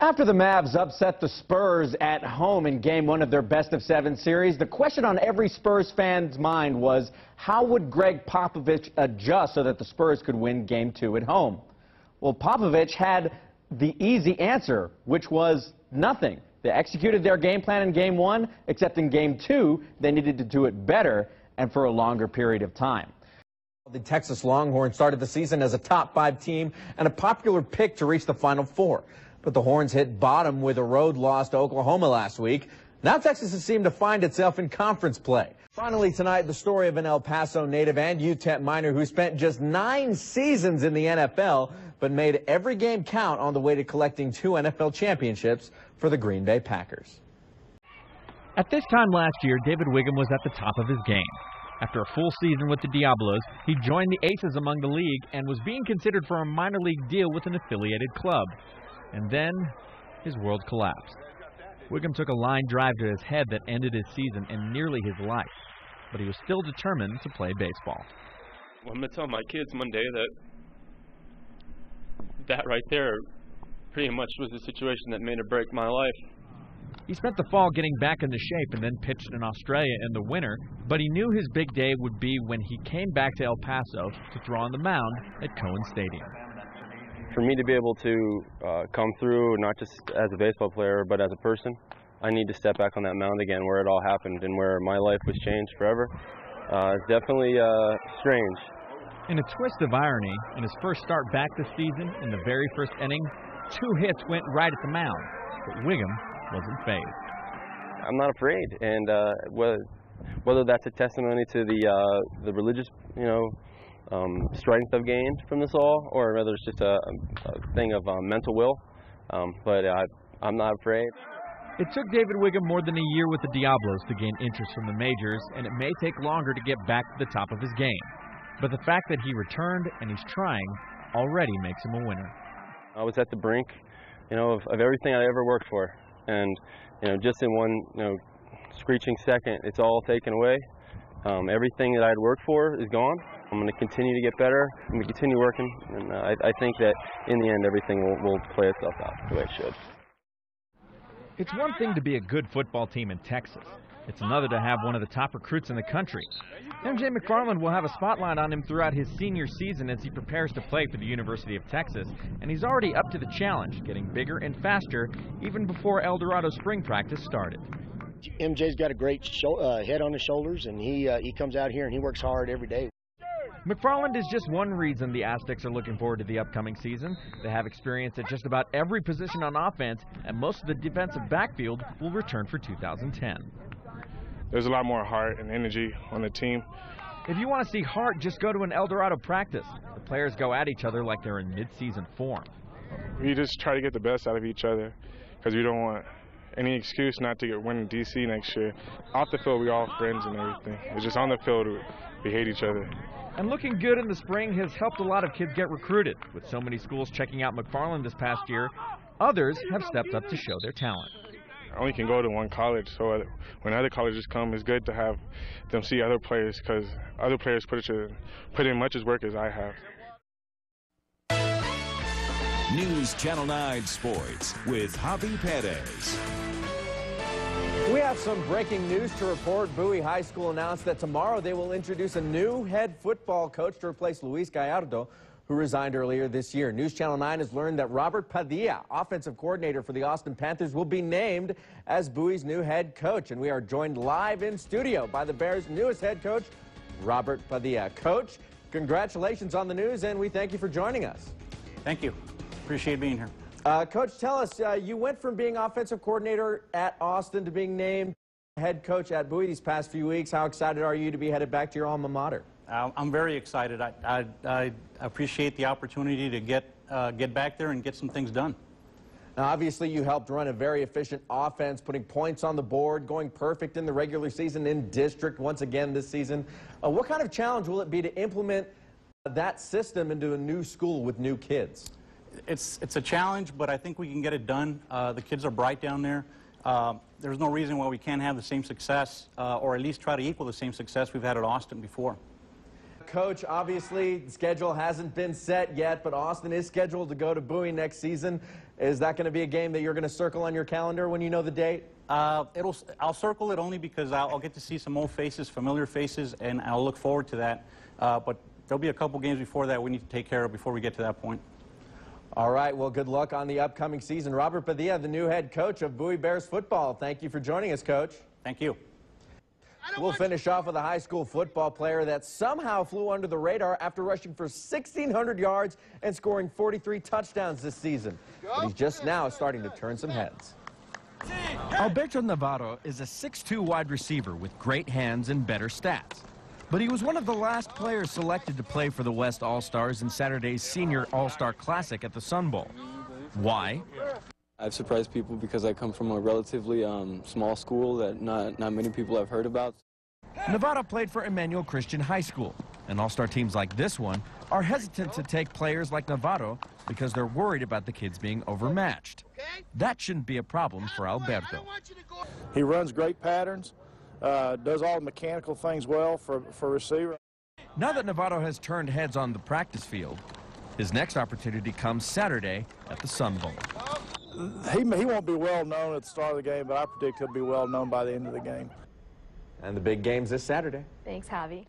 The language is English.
After the Mavs upset the Spurs at home in game one of their best of seven series, the question on every Spurs fan's mind was how would Gregg Popovich adjust so that the Spurs could win game two at home? Well, Popovich had the easy answer, which was nothing. They executed their game plan in game one, except in game two, they needed to do it better and for a longer period of time. The Texas Longhorns started the season as a top five team and a popular pick to reach the Final Four. But the Horns hit bottom with a road loss to Oklahoma last week. Now Texas has seemed to find itself in conference play. Finally tonight, the story of an El Paso native and UTEP miner who spent just nine seasons in the NFL, but made every game count on the way to collecting two NFL championships for the Green Bay Packers. At this time last year, David Wiggum was at the top of his game. After a full season with the Diablos, he joined the Aces among the league and was being considered for a minor league deal with an affiliated club. And then his world collapsed. Wiggum took a line drive to his head that ended his season and nearly his life, but he was still determined to play baseball. Well, I'm going to tell my kids Monday that that right there pretty much was the situation that made or break my life. He spent the fall getting back into shape and then pitched in Australia in the winter, but he knew his big day would be when he came back to El Paso to throw on the mound at Cohen Stadium for me to be able to uh, come through, not just as a baseball player, but as a person, I need to step back on that mound again where it all happened and where my life was changed forever. Uh, it's definitely uh, strange. In a twist of irony, in his first start back this season, in the very first inning, two hits went right at the mound, but Wiggum wasn't phased. I'm not afraid, and uh, whether, whether that's a testimony to the uh, the religious, you know, um, strength I've gained from this all, or whether it's just a, a thing of um, mental will. Um, but I, I'm not afraid. It took David Wiggum more than a year with the Diablos to gain interest from the majors, and it may take longer to get back to the top of his game. But the fact that he returned and he's trying already makes him a winner. I was at the brink, you know, of, of everything I ever worked for, and you know, just in one, you know, screeching second, it's all taken away. Um, everything that I had worked for is gone. I'm going to continue to get better. I'm going to continue working, and uh, I, I, think that in the end, everything will, will play itself out the way it should. It's one thing to be a good football team in Texas. It's another to have one of the top recruits in the country. MJ McFarland will have a spotlight on him throughout his senior season as he prepares to play for the University of Texas, and he's already up to the challenge, getting bigger and faster even before Eldorado spring practice started. MJ's got a great uh, head on his shoulders, and he uh, he comes out here and he works hard every day. McFarland is just one reason the Aztecs are looking forward to the upcoming season. They have experience at just about every position on offense, and most of the defensive backfield will return for 2010. There's a lot more heart and energy on the team. If you want to see heart, just go to an Eldorado practice. The players go at each other like they're in midseason form. We just try to get the best out of each other because we don't want any excuse not to get win in DC next year. Off the field, we're all friends and everything. It's just on the field, we hate each other. And looking good in the spring has helped a lot of kids get recruited. With so many schools checking out McFarland this past year, others have stepped up to show their talent. I only can go to one college, so when other colleges come, it's good to have them see other players because other players put, in, put in much as work as I have. News Channel 9 Sports with Javi Perez. Have some breaking news to report. Bowie High School announced that tomorrow they will introduce a new head football coach to replace Luis Gallardo, who resigned earlier this year. News Channel 9 has learned that Robert Padilla, offensive coordinator for the Austin Panthers, will be named as Bowie's new head coach. And we are joined live in studio by the Bears' newest head coach, Robert Padilla. Coach, congratulations on the news, and we thank you for joining us. Thank you. Appreciate being here. Uh, Coach, tell us, uh, you went from being offensive coordinator at Austin to being named head coach at Bowie these past few weeks. How excited are you to be headed back to your alma mater? Uh, I'm very excited. I, I, I, appreciate the opportunity to get, uh, get back there and get some things done. Now, obviously, you helped run a very efficient offense, putting points on the board, going perfect in the regular season in district once again this season. Uh, what kind of challenge will it be to implement that system into a new school with new kids? It's, it's a challenge, but I think we can get it done. Uh, the kids are bright down there. Uh, there's no reason why we can't have the same success, uh, or at least try to equal the same success we've had at Austin before. Coach, obviously, the schedule hasn't been set yet, but Austin is scheduled to go to Bowie next season. Is that going to be a game that you're going to circle on your calendar when you know the date? Uh, it'll, I'll circle it only because I'll, I'll get to see some old faces, familiar faces, and I'll look forward to that. Uh, but there'll be a couple games before that we need to take care of before we get to that point. All right, well, good luck on the upcoming season. Robert Padilla, the new head coach of Bowie Bears football. Thank you for joining us, Coach. Thank you. We'll finish off with a high school football player that somehow flew under the radar after rushing for 1,600 yards and scoring 43 touchdowns this season. But he's just now starting to turn some heads. Alberto Navarro is a 6'2 wide receiver with great hands and better stats. But he was one of the last players selected to play for the West All-Stars in Saturday's Senior All-Star Classic at the Sun Bowl. Why? I've surprised people because I come from a relatively um, small school that not, not many people have heard about. Navarro played for Emmanuel Christian High School, and all-star teams like this one are hesitant to take players like Navarro because they're worried about the kids being overmatched. That shouldn't be a problem for Alberto. He runs great patterns, uh, does all the mechanical things well for, for receiver. Now that Navarro has turned heads on the practice field, his next opportunity comes Saturday at the Sun Bowl. He, he won't be well known at the start of the game, but I predict he'll be well known by the end of the game. And the big game's this Saturday. Thanks, Javi.